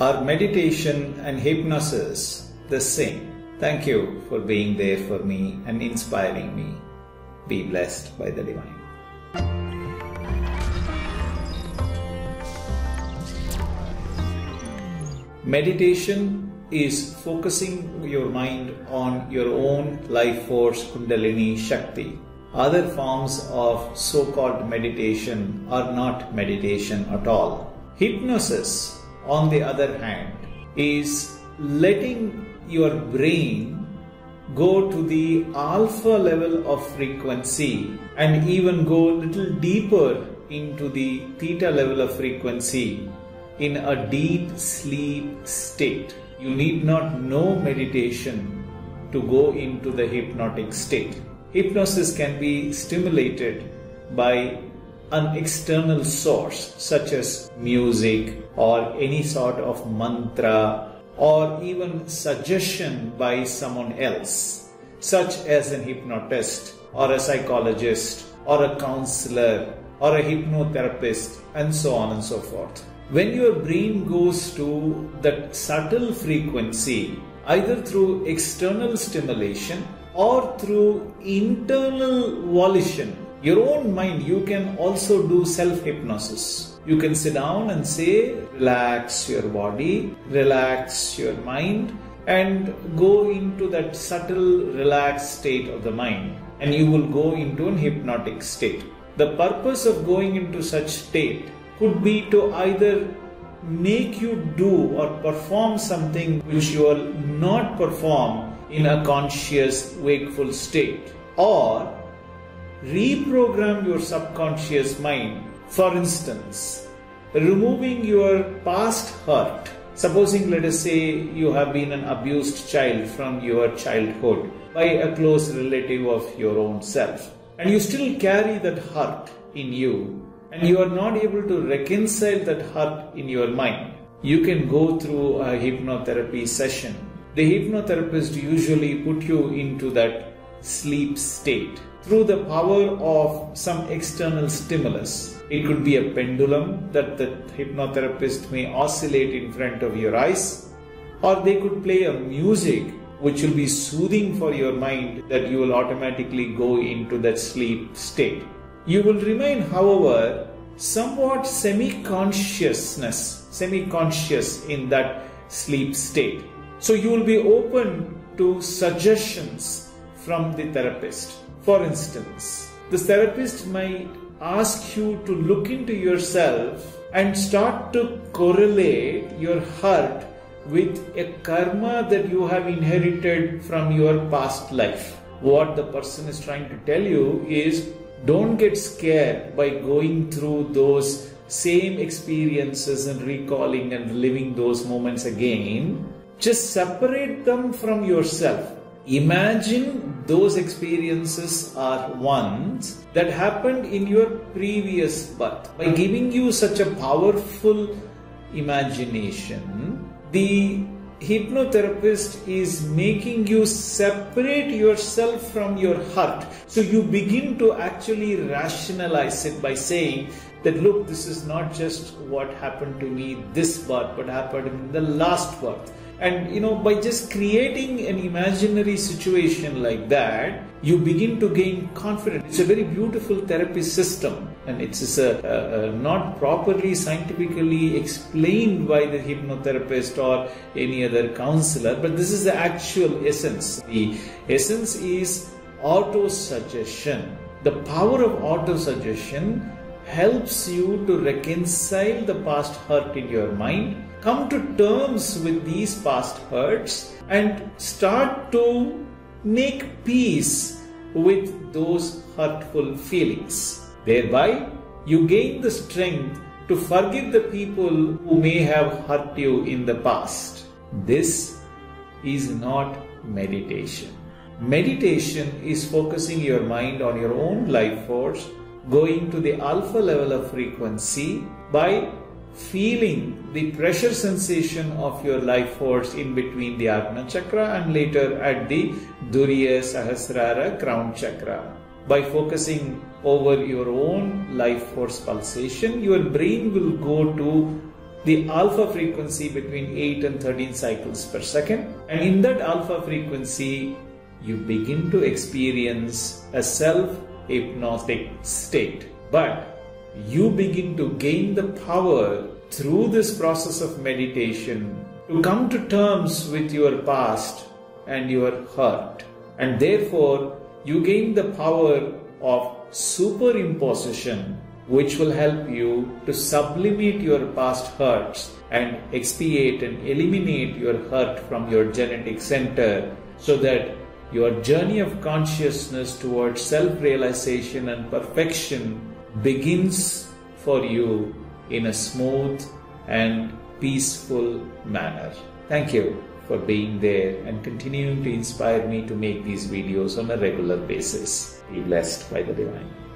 Are meditation and hypnosis the same? Thank you for being there for me and inspiring me. Be blessed by the divine. Meditation is focusing your mind on your own life force Kundalini Shakti. Other forms of so called meditation are not meditation at all. Hypnosis, on the other hand, is letting your brain go to the alpha level of frequency and even go a little deeper into the theta level of frequency in a deep sleep state. You need not know meditation to go into the hypnotic state. Hypnosis can be stimulated by an external source such as music or any sort of mantra or even suggestion by someone else, such as an hypnotist or a psychologist or a counselor or a hypnotherapist, and so on and so forth. When your brain goes to that subtle frequency, either through external stimulation or through internal volition, your own mind, you can also do self hypnosis. You can sit down and say, relax your body, relax your mind, and go into that subtle, relaxed state of the mind, and you will go into an hypnotic state. The purpose of going into such state could be to either make you do or perform something which you will not perform in a conscious, wakeful state, or reprogram your subconscious mind. For instance, removing your past hurt. Supposing, let us say, you have been an abused child from your childhood by a close relative of your own self, and you still carry that hurt in you, and you are not able to reconcile that hurt in your mind. You can go through a hypnotherapy session. The hypnotherapist usually put you into that sleep state through the power of some external stimulus. It could be a pendulum that the hypnotherapist may oscillate in front of your eyes, or they could play a music which will be soothing for your mind that you will automatically go into that sleep state. You will remain, however, somewhat semi consciousness, semi conscious in that sleep state. So you will be open to suggestions from the therapist. For instance, the therapist might ask you to look into yourself and start to correlate your hurt with a karma that you have inherited from your past life. What the person is trying to tell you is don't get scared by going through those same experiences and recalling and living those moments again. Just separate them from yourself. Imagine those experiences are ones that happened in your previous birth. By hmm. giving you such a powerful imagination, the hypnotherapist is making you separate yourself from your heart. So you begin to actually rationalize it by saying that look, this is not just what happened to me this birth, but happened in the last birth. And you know, by just creating an imaginary situation like that, you begin to gain confidence. It's a very beautiful therapy system, and it's a, a, a not properly scientifically explained by the hypnotherapist or any other counselor, but this is the actual essence. The essence is auto suggestion. The power of auto suggestion helps you to reconcile the past hurt in your mind come to terms with these past hurts and start to make peace with those hurtful feelings. Thereby, you gain the strength to forgive the people who may have hurt you in the past. This is not meditation. Meditation is focusing your mind on your own life force, going to the alpha level of frequency by feeling the pressure sensation of your life force in between the Ajna chakra and later at the Duriya Sahasrara crown chakra. By focusing over your own life force pulsation, your brain will go to the alpha frequency between 8 and 13 cycles per second. And in that alpha frequency, you begin to experience a self hypnotic state. But you begin to gain the power through this process of meditation to come to terms with your past and your hurt. And therefore, you gain the power of superimposition, which will help you to sublimate your past hurts and expiate and eliminate your hurt from your genetic center so that your journey of consciousness towards self realization and perfection begins for you in a smooth and peaceful manner. Thank you for being there and continuing to inspire me to make these videos on a regular basis. Be blessed by the divine.